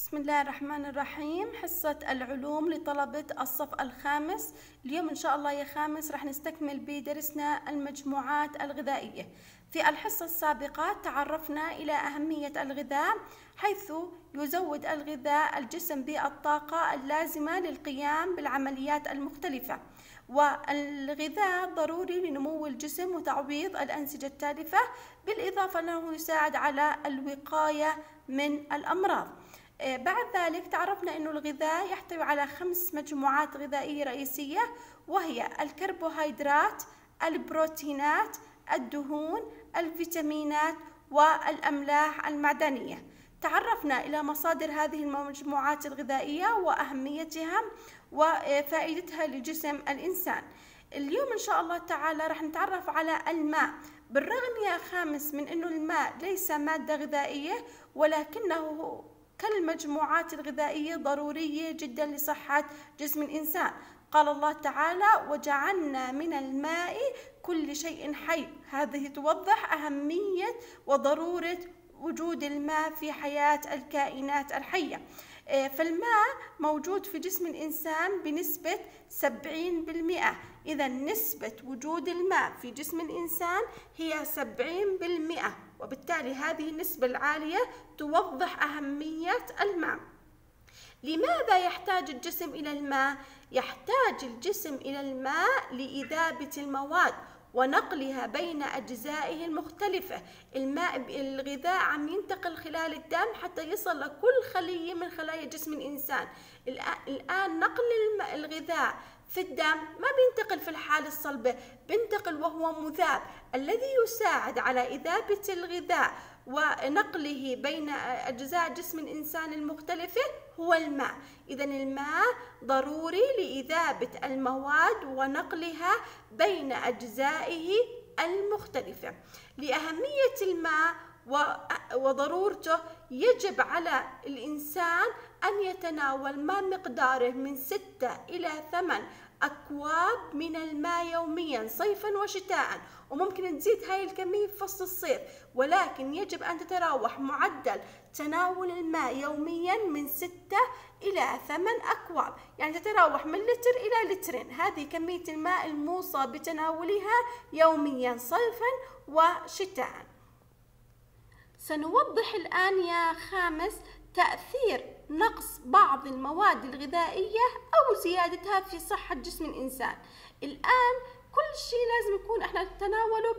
بسم الله الرحمن الرحيم. حصة العلوم لطلبة الصف الخامس. اليوم إن شاء الله يا خامس رح نستكمل بدرسنا المجموعات الغذائية. في الحصة السابقة تعرفنا إلى أهمية الغذاء حيث يزود الغذاء الجسم بالطاقة اللازمة للقيام بالعمليات المختلفة. والغذاء ضروري لنمو الجسم وتعويض الأنسجة التالفة بالإضافة أنه يساعد على الوقاية من الأمراض. بعد ذلك تعرفنا أن الغذاء يحتوي على خمس مجموعات غذائية رئيسية وهي الكربوهيدرات البروتينات الدهون الفيتامينات والأملاح المعدنية. تعرفنا إلى مصادر هذه المجموعات الغذائية وأهميتها وفائدتها لجسم الإنسان. اليوم إن شاء الله تعالى راح نتعرف على الماء. بالرغم يا خامس من أنه الماء ليس مادة غذائية ولكنه كالمجموعات الغذائية ضرورية جدا لصحة جسم الإنسان. قال الله تعالى وجعلنا من الماء كل شيء حي. هذه توضح أهمية وضرورة وجود الماء في حياة الكائنات الحية. آه، فالماء موجود في جسم الإنسان بنسبة 70% إذا نسبة وجود الماء في جسم الإنسان هي 70% وبالتالي هذه النسبة العالية توضح أهمية الماء. لماذا يحتاج الجسم إلى الماء؟ يحتاج الجسم إلى الماء لإذابة المواد ونقلها بين أجزائه المختلفة. الماء الغذاء عم ينتقل خلال الدم حتى يصل لكل خلية من خلايا جسم الإنسان. الآن نقل الغذاء في الدم ما بينتقل في الحالة الصلبة بينتقل وهو مذاب الذي يساعد على إذابة الغذاء ونقله بين أجزاء جسم الإنسان المختلفة هو الماء. إذا الماء ضروري لإذابة المواد ونقلها بين أجزائه المختلفة. لأهمية الماء وضرورته يجب على الإنسان أن يتناول ما مقداره من ستة إلى ثمان أكواب من الماء يوميا صيفا وشتاء وممكن تزيد هاي الكمية في فصل الصيف. ولكن يجب أن تتراوح معدل تناول الماء يوميا من ستة إلى ثمان أكواب. يعني تتراوح من لتر إلى لترين. هذه كمية الماء الموصى بتناولها يوميا صيفا وشتاء سنوضح الآن يا خامس تأثير نقص بعض المواد الغذائية أو زيادتها في صحة جسم الإنسان. الآن كل شيء لازم يكون إحنا نتناوله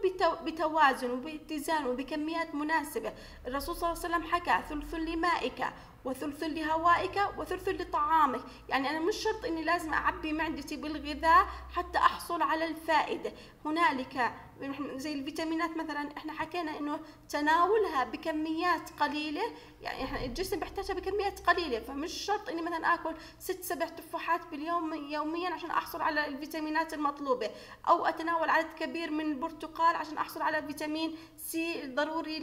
بتوازن وباتزان وبكميات مناسبة. الرسول صلى الله عليه وسلم حكى ثلث لمائك وثلث لهوائك وثلث لطعامك. يعني أنا مش شرط أني لازم أعبي معدتي بالغذاء حتى أحصل على الفائدة. هنالك زي الفيتامينات مثلا إحنا حكينا إنه تناولها بكميات قليلة يعني إحنا الجسم بيحتاجها بكميات قليلة فمش شرط إني مثلا آكل ست سبع تفاحات باليوم يوميا عشان أحصل على الفيتامينات المطلوبة أو أتناول عدد كبير من البرتقال عشان أحصل على فيتامين سي ضروري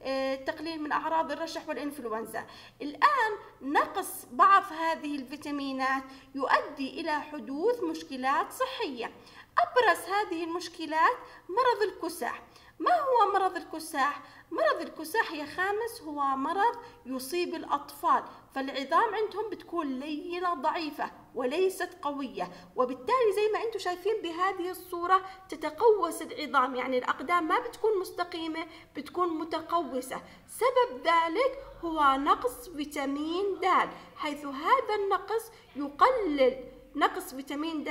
لتقليل من أعراض الرشح والإنفلونزا. الآن نقص بعض هذه الفيتامينات يؤدي إلى حدوث مشكلات صحية. أبرز هذه المشكلات مرض الكساح. ما هو مرض الكساح؟ مرض الكساح يا خامس هو مرض يصيب الأطفال فالعظام عندهم بتكون لينة ضعيفة. وليست قوية. وبالتالي زي ما أنتم شايفين بهذه الصورة تتقوس العظام. يعني الأقدام ما بتكون مستقيمة بتكون متقوسة. سبب ذلك هو نقص فيتامين د حيث هذا النقص يقلل نقص فيتامين د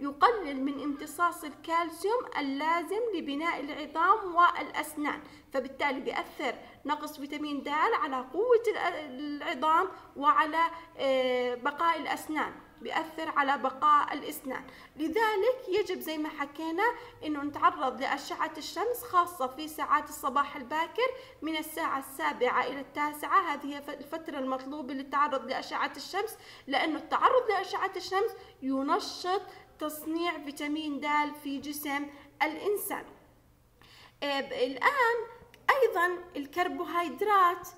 يقلل من امتصاص الكالسيوم اللازم لبناء العظام والأسنان. فبالتالي بيأثر نقص فيتامين د على قوة العظام وعلى آه، بقاء الأسنان. بيأثر على بقاء الأسنان. لذلك يجب زي ما حكينا أنه نتعرض لأشعة الشمس خاصة في ساعات الصباح الباكر من الساعة السابعة إلى التاسعة. هذه هي الفترة المطلوبة للتعرض لأشعة الشمس لأنه التعرض لأشعة الشمس ينشط تصنيع فيتامين د في جسم الإنسان. آه، الآن أيضا الكربوهيدرات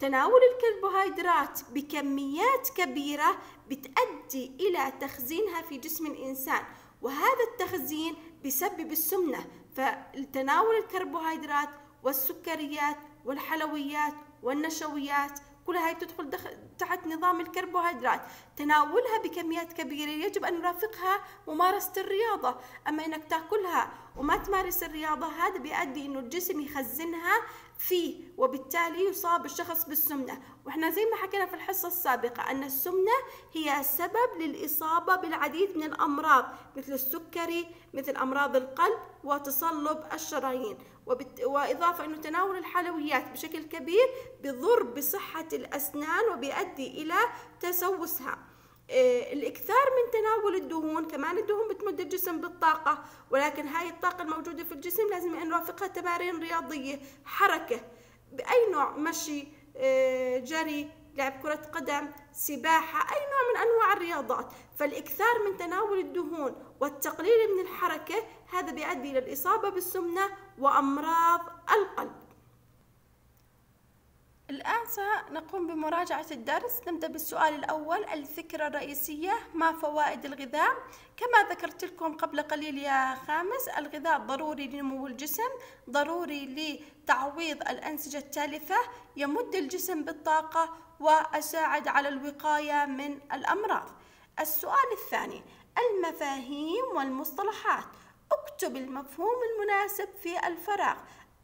تناول الكربوهيدرات بكميات كبيرة بتؤدي إلى تخزينها في جسم الإنسان وهذا التخزين بسبب السمنة. فتناول الكربوهيدرات والسكريات والحلويات والنشويات كلها هاي بتدخل تحت نظام الكربوهيدرات. تناولها بكميات كبيرة يجب أن نرافقها ممارسة الرياضة. أما إنك تأكلها وما تمارس الرياضة هذا بيؤدي إنه الجسم يخزنها فيه وبالتالي يصاب الشخص بالسمنة. وإحنا زي ما حكينا في الحصة السابقة أن السمنة هي سبب للإصابة بالعديد من الأمراض مثل السكري مثل أمراض القلب وتصلب الشرايين. وإضافة أنه تناول الحلويات بشكل كبير بضر بصحة الأسنان وبيؤدي إلى تسوسها. آه، الإكثار من تناول الدهون كمان الدهون بتمد الجسم بالطاقة ولكن هاي الطاقة الموجودة في الجسم لازم أن نرافقها تمارين رياضية حركة بأي نوع مشي آه، جري لعب كرة قدم سباحة أي نوع من أنواع الرياضات. فالإكثار من تناول الدهون والتقليل من الحركة هذا بيؤدي إلى الإصابة بالسمنة وأمراض القلب. الآن سنقوم بمراجعة الدرس. نبدأ بالسؤال الأول. الفكرة الرئيسية ما فوائد الغذاء؟ كما ذكرت لكم قبل قليل يا خامس الغذاء ضروري لنمو الجسم ضروري لتعويض الأنسجة التالفة يمد الجسم بالطاقة وأساعد على الوقاية من الأمراض. السؤال الثاني المفاهيم والمصطلحات. اكتب المفهوم المناسب في الفراغ.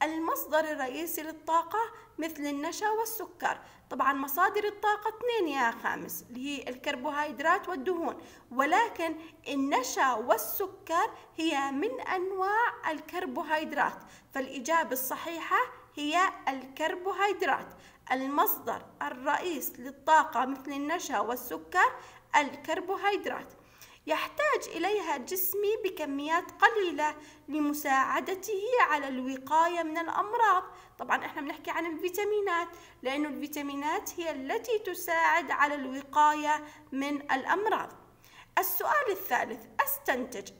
المصدر الرئيسي للطاقة مثل النشا والسكر. طبعا مصادر الطاقة اثنين يا خامس اللي هي الكربوهيدرات والدهون. ولكن النشا والسكر هي من أنواع الكربوهيدرات فالإجابة الصحيحة هي الكربوهيدرات. المصدر الرئيس للطاقة مثل النشا والسكر الكربوهيدرات. يحتاج إليها جسمي بكميات قليلة لمساعدته على الوقاية من الأمراض. طبعا إحنا بنحكي عن الفيتامينات لأنه الفيتامينات هي التي تساعد على الوقاية من الأمراض. السؤال الثالث أستنتج.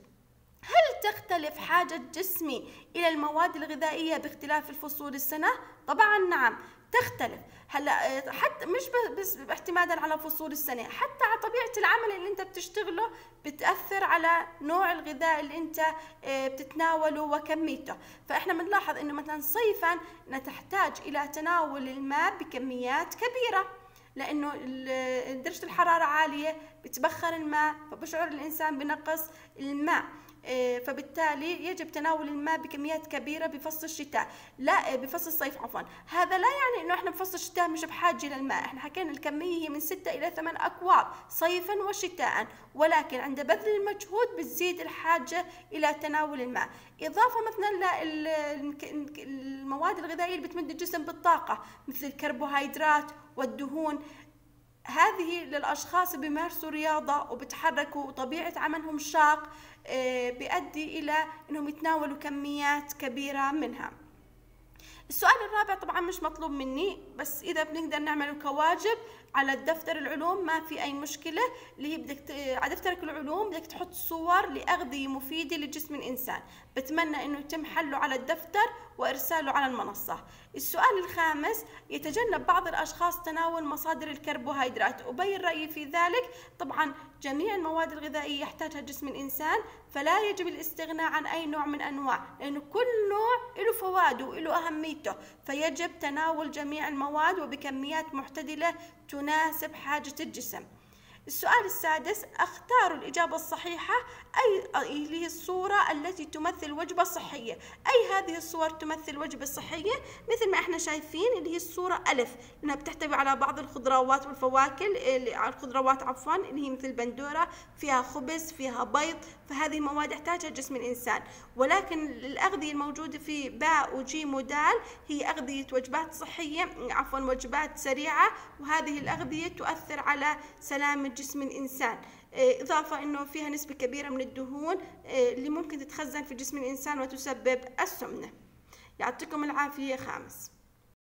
هل تختلف حاجة جسمي إلى المواد الغذائية باختلاف الفصول السنة؟ طبعا نعم. تختلف. هلا حتى مش بس اعتمادا على فصول السنة حتى على طبيعة العمل اللي انت بتشتغله بتأثر على نوع الغذاء اللي انت آه، بتتناوله وكميته. فإحنا بنلاحظ إنه مثلا صيفا تحتاج إلى تناول الماء بكميات كبيرة لأنه درجة الحرارة عالية بتبخر الماء فبشعر الإنسان بنقص الماء. فبالتالي يجب تناول الماء بكميات كبيرة بفصل الشتاء. لا إيه، بفصل الصيف عفوا. هذا لا يعني إنه إحنا بفصل الشتاء مش بحاجة للماء إحنا حكينا الكمية هي من 6 إلى 8 أكواب صيفا وشتاء ولكن عند بذل المجهود بتزيد الحاجة إلى تناول الماء. إضافة مثلا للمواد الغذائية اللي بتمد الجسم بالطاقة مثل الكربوهيدرات والدهون. هذه للأشخاص بيمارسوا رياضة وبتحركوا وطبيعة عملهم شاق آه، بيؤدي إلى أنهم يتناولوا كميات كبيرة منها. السؤال الرابع طبعا مش مطلوب مني بس إذا بنقدر نعمله كواجب على الدفتر العلوم ما في أي مشكلة. اللي هي بدك ت... على دفترك العلوم بدك تحط صور لأغذية مفيدة لجسم الإنسان. بتمنى إنه يتم حله على الدفتر وإرساله على المنصة. السؤال الخامس يتجنب بعض الأشخاص تناول مصادر الكربوهيدرات. أبين رأيي في ذلك. طبعا جميع المواد الغذائية يحتاجها جسم الإنسان فلا يجب الاستغناء عن أي نوع من أنواع لأنه كل نوع له فواده وله أهميته. فيجب تناول جميع المواد وبكميات معتدله تناسب حاجة الجسم. السؤال السادس أختار الإجابة الصحيحة أي اللي هي الصورة التي تمثل وجبة صحية أي هذه الصور تمثل وجبة صحية مثل ما إحنا شايفين اللي هي الصورة ألف لأنها بتحتوي على بعض الخضروات والفواكه الخضروات عفوا اللي هي مثل بندورة فيها خبز فيها بيض فهذه مواد يحتاجها جسم الإنسان. ولكن الأغذية الموجودة في باء وجيم ودال هي أغذية وجبات صحية عفوا وجبات سريعة وهذه الأغذية تؤثر على سلامة جسم الإنسان. آه، إضافة أنه فيها نسبة كبيرة من الدهون آه، اللي ممكن تتخزن في جسم الإنسان وتسبب السمنة. يعطيكم العافية خامس.